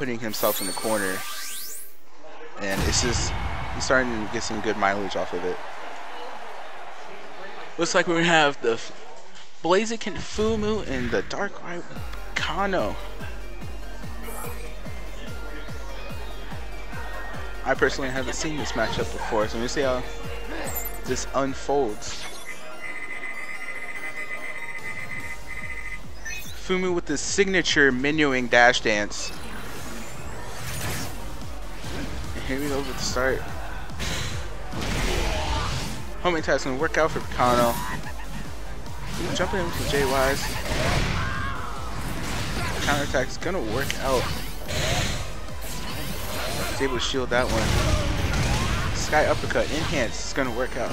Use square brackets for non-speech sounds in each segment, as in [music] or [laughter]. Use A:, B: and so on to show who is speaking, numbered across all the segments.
A: putting himself in the corner. And it's just, he's starting to get some good mileage off of it. Looks like we have the Blaziken Fumu and the Darkrai Kano. I personally haven't seen this matchup before, so let me see how this unfolds. Fumu with the signature menuing dash dance. Here we go the start. Homing attack's gonna work out for Kano. Jumping into JY's. Counter attack's gonna work out. He's able to shield that one. Sky uppercut, enhance, is gonna work out.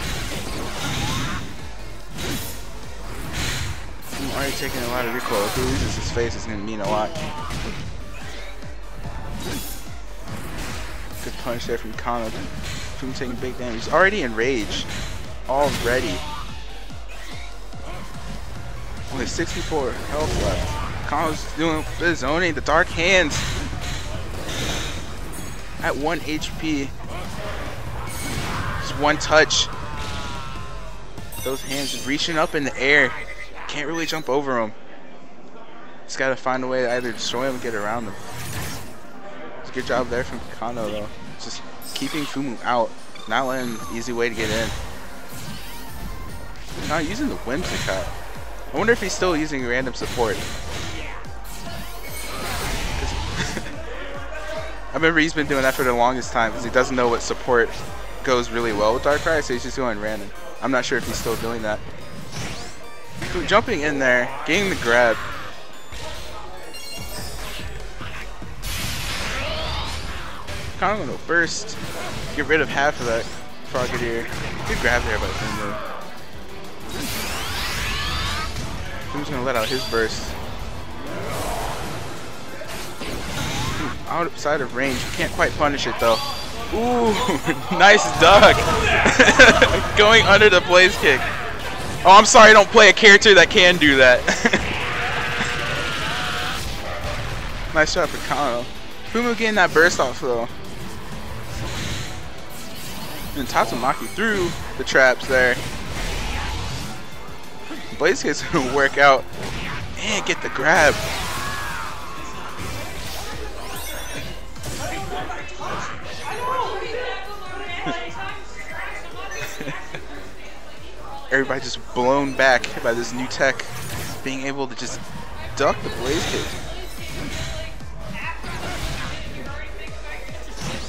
A: I'm already taking a lot of recoil. If he loses his face, it's gonna mean a lot. Punch there from Kano. From taking big damage. He's already enraged. Already. Only 64 health left. Kano's doing the zoning, the dark hands. At 1 HP. Just one touch. Those hands reaching up in the air. Can't really jump over them. Just gotta find a way to either destroy them or get around them. It's a good job there from Kano though. Keeping Fumu out. Not letting easy way to get in. Not using the Whimsicott. I wonder if he's still using random support. [laughs] I remember he's been doing that for the longest time because he doesn't know what support goes really well with Darkrai, so he's just going random. I'm not sure if he's still doing that. Jumping in there, getting the grab. Of gonna burst, get rid of half of that Frogadier. Good grab there by Finley. Who's gonna let out his burst? Hmm, outside of range. Can't quite punish it though. Ooh, [laughs] nice duck. [laughs] Going under the blaze kick. Oh, I'm sorry I don't play a character that can do that. [laughs] nice shot for Kano. Fumu getting that burst off though. And Tatsumaki through the traps there. Blaze kick's [laughs] gonna work out and get the grab. [laughs] everybody just blown back by this new tech being able to just duck the blaze kick.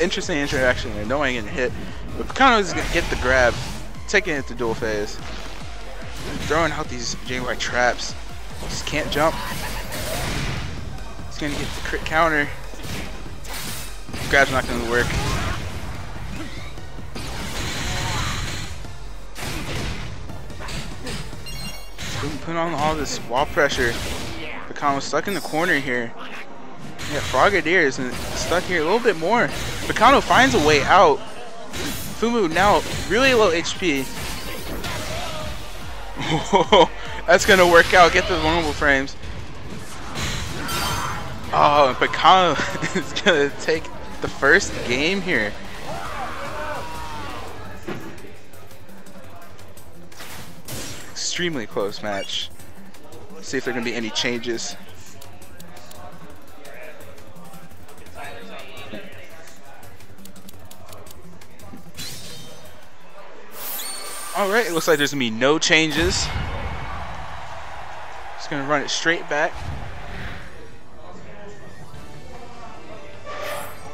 A: Interesting interaction there, knowing getting hit. But Picano is gonna get the grab, taking it to duel phase. Throwing out these JY traps. Just can't jump. He's gonna get the crit counter. Grab's not gonna work. put on all this wall pressure. Picano's stuck in the corner here. Yeah, Frogadier is stuck here a little bit more. Picano finds a way out. Fumu now really low HP. [laughs] that's gonna work out. Get the vulnerable frames. Oh, Picano [laughs] is gonna take the first game here. extremely close match. See if there are to be any changes. Alright, it looks like there's going to be no changes. Just going to run it straight back.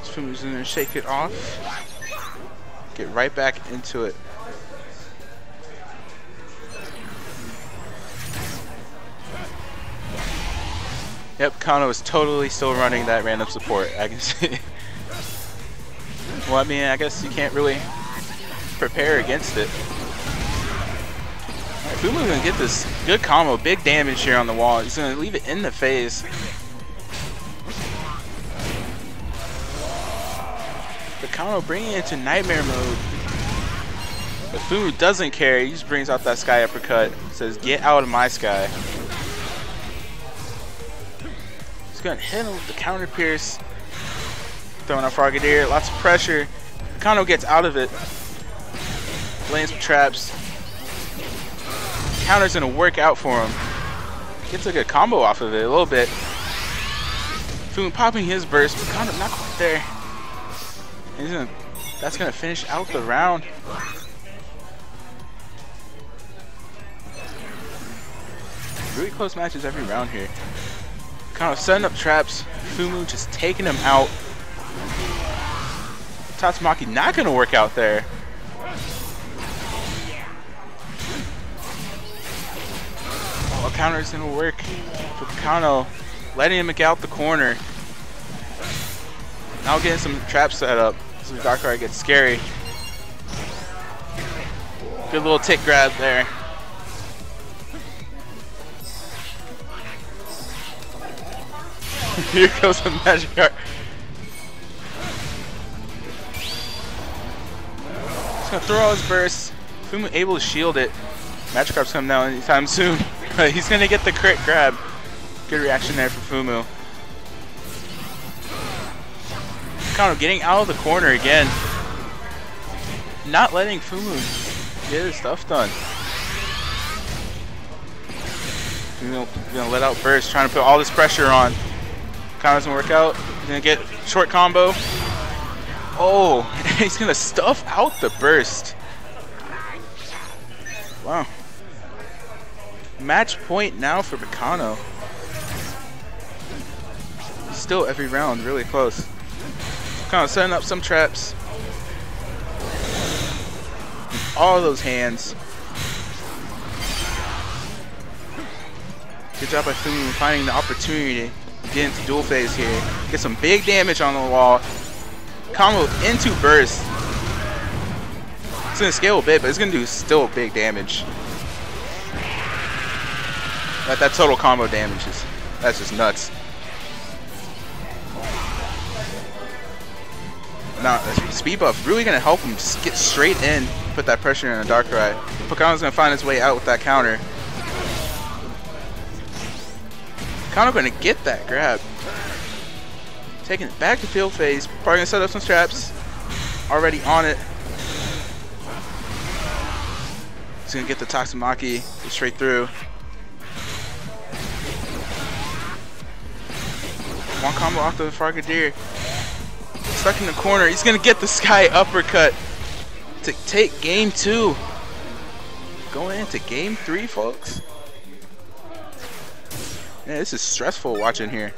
A: Fumu's going to shake it off. Get right back into it. Yep, Kano is totally still running that random support, I can [laughs] see. well, I mean, I guess you can't really prepare against it. Fumu's gonna get this good combo, big damage here on the wall. He's gonna leave it in the face. The combo bringing it into nightmare mode. But Fumu doesn't care, he just brings out that sky uppercut. Says, get out of my sky. He's gonna hit him with the counter pierce. Throwing out Frogadier, lots of pressure. Kano gets out of it. Lands with traps. Counter's gonna work out for him. Gets a good combo off of it, a little bit. Foon popping his burst, but kind of not quite there. Gonna, that's gonna finish out the round. Really close matches every round here. Kind of setting up traps. Fumu just taking him out. Tatsumaki not to work out there. Counter is going to work for Kano. Letting him out the corner. Now getting some traps set up. So Darkrai gets scary. Good little tick grab there. [laughs] Here goes the Magikarp. He's gonna throw out his burst. Fumu able to shield it. Magikarp's coming down anytime soon. [laughs] He's gonna get the crit grab. Good reaction there for Fumu. Kind of getting out of the corner again. Not letting Fumu get his stuff done. Fumu gonna let out burst, trying to put all this pressure on. Kind doesn't work out. He's gonna get short combo. Oh, [laughs] he's gonna stuff out the burst. Wow. Match point now for Picano. Still every round really close. Kind of setting up some traps. All those hands. Good job by Fumu finding the opportunity to get into duel phase here. Get some big damage on the wall. Combo into burst. It's gonna scale a bit, but it's gonna do still big damage. That that total combo damage is that's just nuts. Now speed buff really gonna help him just get straight in, put that pressure in a Darkrai. Picano's gonna find his way out with that counter. Kind of going to get that grab. Taking it back to field phase. Probably going to set up some traps. Already on it. He's going to get the Tatsumaki straight through. One combo off the Frogadier. Stuck in the corner. He's going to get the Sky Uppercut to take game two. Going into game three, folks. Man, this is stressful watching here.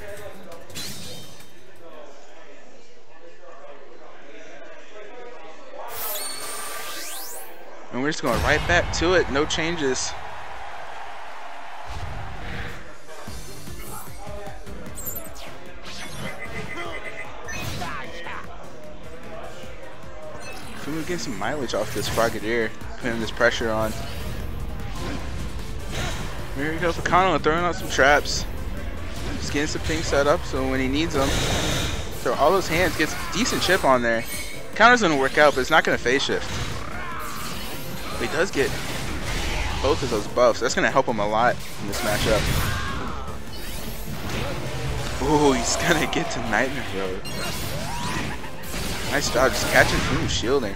A: And we're just going right back to it, no changes. Getting some mileage off this Frogadier, putting this pressure on. Here we go for throwing out some traps. Just getting some things set up so when he needs them, throw all those hands, gets decent chip on there. Counter's gonna work out, but it's not gonna phase shift. But he does get both of those buffs. That's gonna help him a lot in this matchup. Ooh, he's gonna get to Nightmare Road. Nice job just catching him shielding.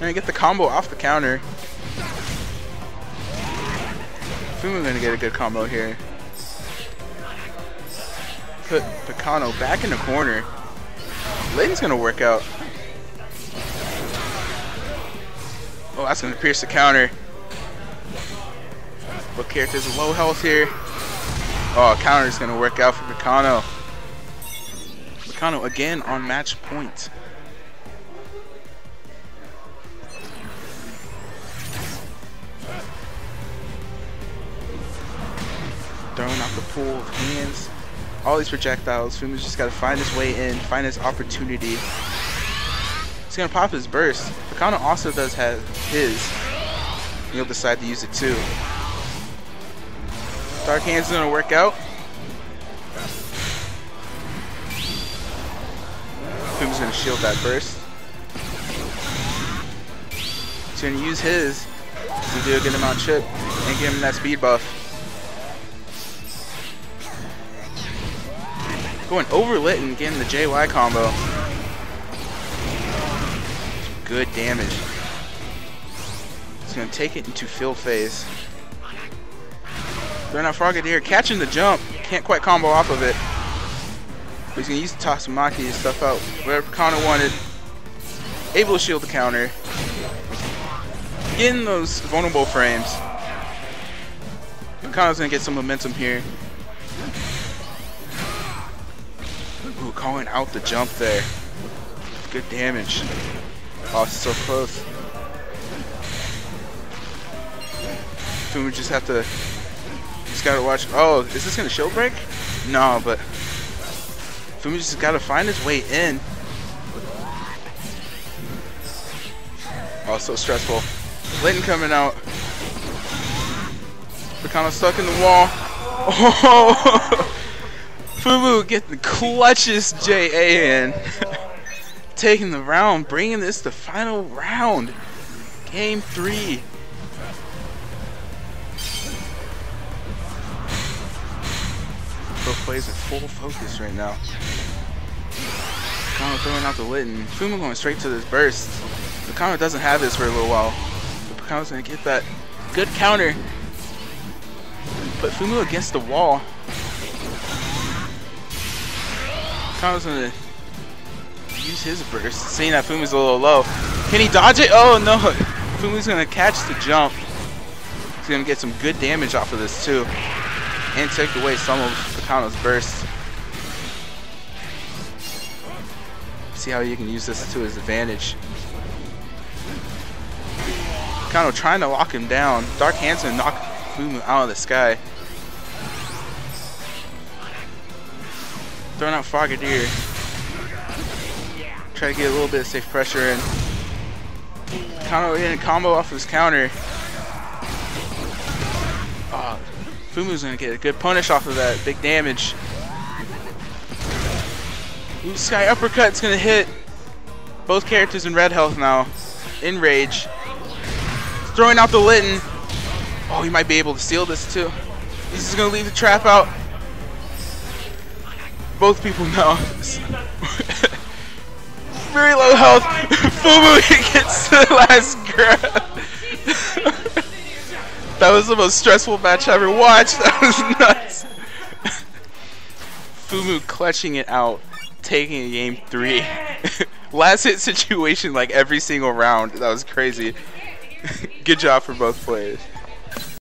A: Gonna get the combo off the counter. Fumu gonna get a good combo here. Put Picano back in the corner. Litten's gonna work out. Oh, that's gonna pierce the counter. What character's low health here? Oh, counter's gonna work out for Picano. Picano again on match point. Throwing out the pool of hands. All these projectiles. Fumu's just got to find his way in, find his opportunity. He's to pop his burst. Picano also does have his. He'll decide to use it too. Dark Hand's is to work out. Fumu's going to shield that burst. He's to use his to do a good amount chip and give him that speed buff. Going over and getting the JY combo. Good damage. He's gonna take it into field phase. Throwing out Frogadier, catching the jump. Can't quite combo off of it. But he's gonna use the Tatsumaki to stuff out whatever Kana wanted. Able to shield the counter. Getting those vulnerable frames. Kana's gonna get some momentum here. Ooh, calling out the jump there. Good damage. Oh, so close. Fumu just have to. Just gotta watch. Oh, is this gonna shield break? No, but Fumu just gotta find his way in. Oh, so stressful. Litten coming out. We're kind of stuck in the wall. [laughs] Oh! Fumu getting the clutches JA in. [laughs] Taking the round, bringing this to final round. Game three. Both plays are full focus right now. Kano throwing out the Litten. Fumu going straight to this burst. The Kano doesn't have this for a little while. But Kano's gonna get that good counter. Put Fumu against the wall. Kano's gonna use his burst, seeing that Fumi's a little low. Can he dodge it? Oh no! Fumi's gonna catch the jump. He's gonna get some good damage off of this too. And take away some of Kano's burst. See how you can use this to his advantage. Kano trying to lock him down. Dark Hand's gonna knock Fumu out of the sky. Throwing out Frogadier. Try to get a little bit of safe pressure in. Kano in combo off his counter. Oh, Fumu's gonna get a good punish off of that. Big damage. Ooh, Sky Uppercut's gonna hit. Both characters in red health now. In rage. Throwing out the Litten. Oh, he might be able to steal this too. He's just gonna leave the trap out. Both people know. [laughs] Very low health. [laughs] Fumu gets the last grab. [laughs] that was the most stressful match I ever watched. That was nuts. Fumu clutching it out, taking a game three. last hit situation like every single round. That was crazy. Good job for both players.